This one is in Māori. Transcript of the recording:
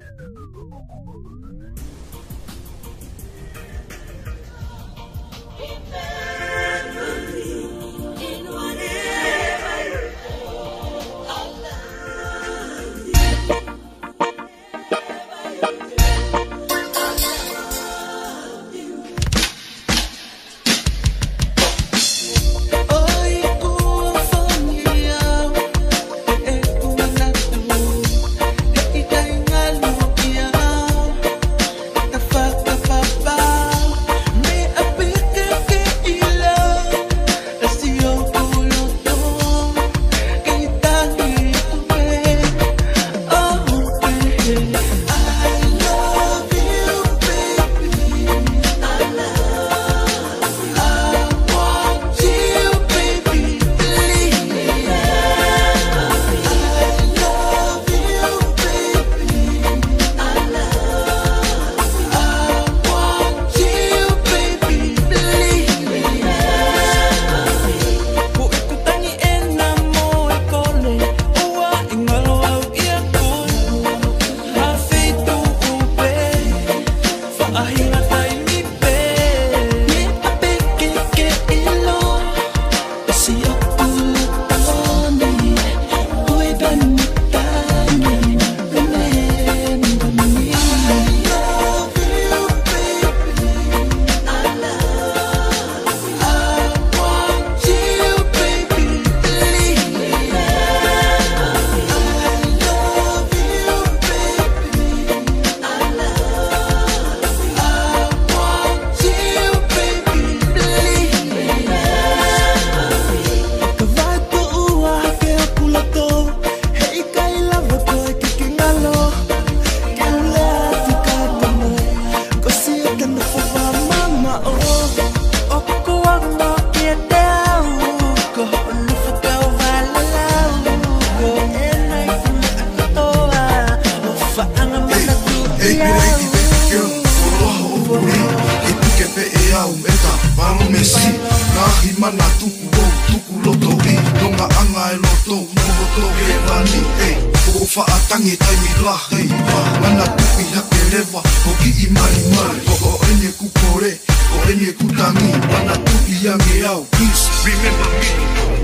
Música Mamu me si Nga hima na tuku o tuku loto i Nonga anga e loto Nungo to e rani e eh. Ko fa tangi tai mi lahi eh. Mana tupi hake lewa Ko ki i mari mai Ko ko enye ku kore Ko enye ku tangi Mana tupi ange au Please remember me